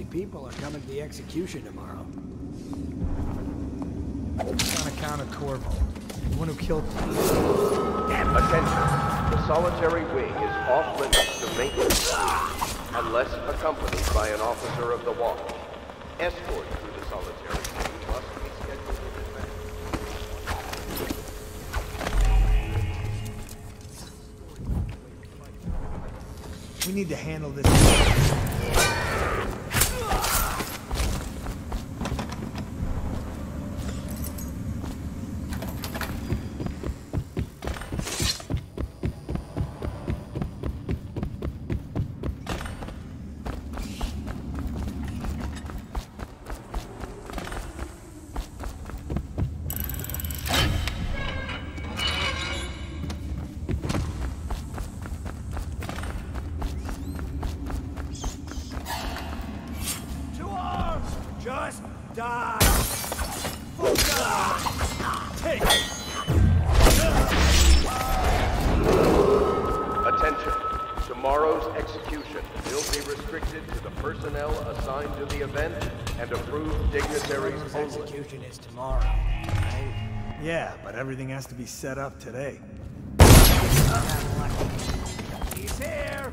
many people are coming to the execution tomorrow? On account of Corvo, the one who killed me. Attention. The solitary wing is off limits to maintenance unless accompanied by an officer of the watch. Escort through the solitary wing must be scheduled in advance. We need to handle this. To arms! Just die! Take Attention. Tomorrow's execution will be restricted to the personnel assigned to the event and approved dignitaries His only. execution is tomorrow. right? Yeah, but everything has to be set up today. He's here!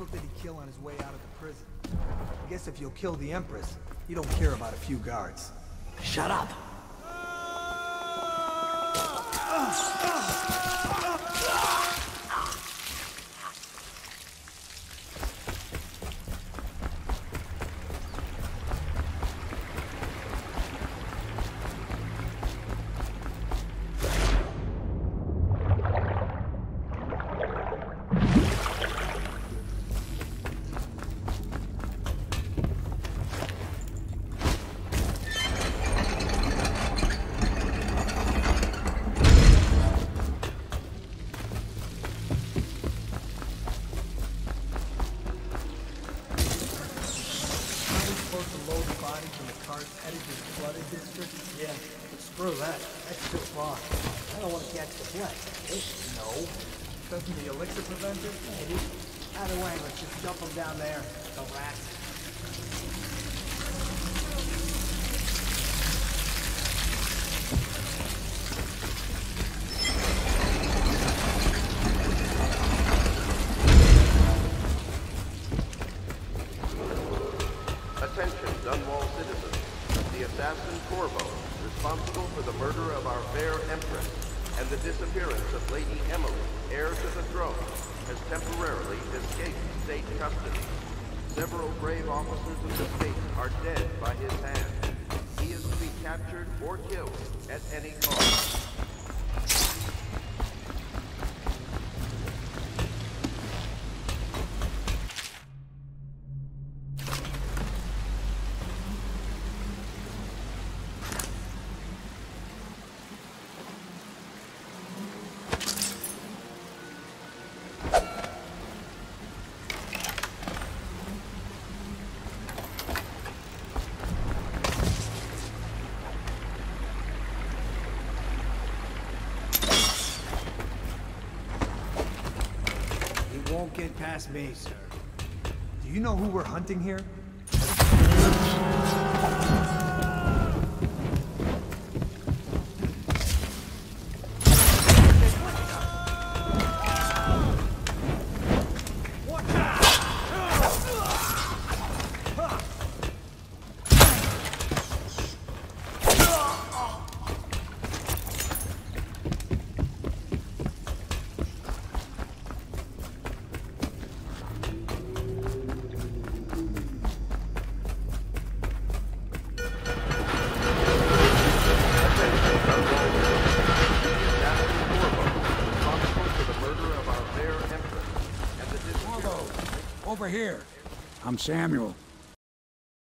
people did he kill on his way out of the prison? I guess if you'll kill the Empress, you don't care about a few guards. Shut up! Ah! Ah! Screw that. That's too far. I don't want to catch the flesh. No. Doesn't the elixir prevent it? Maybe. Either way, let's just dump them down there. The rats. Attention, Dunwall citizens. The assassin Corvo, responsible for the murder of our fair Empress and the disappearance of Lady Emily, heir to the throne, has temporarily escaped state custody. Several brave officers of the state are dead by his hand. He is to be captured or killed at any cost. Get past me, sir. Do you know who we're hunting here? Here? I'm Samuel.